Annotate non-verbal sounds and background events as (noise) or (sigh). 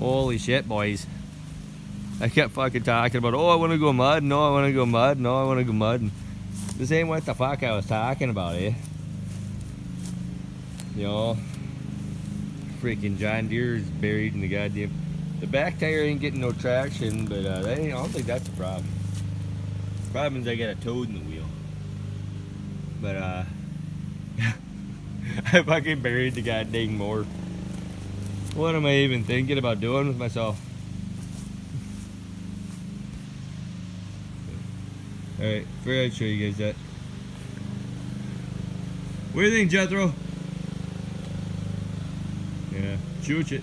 Holy shit, boys. I kept fucking talking about, oh, I want to go mud. No, I want to go mud. No, I want to go mud. And this ain't what the fuck I was talking about, eh? You know, freaking John Deere is buried in the goddamn. The back tire ain't getting no traction, but uh, I don't think that's a problem. Problem is I got a toad in the wheel. But uh, (laughs) I fucking buried the goddamn mower. What am I even thinking about doing with myself? Alright, figured I'd show you guys that. What do you think, Jethro? Yeah, chooch it.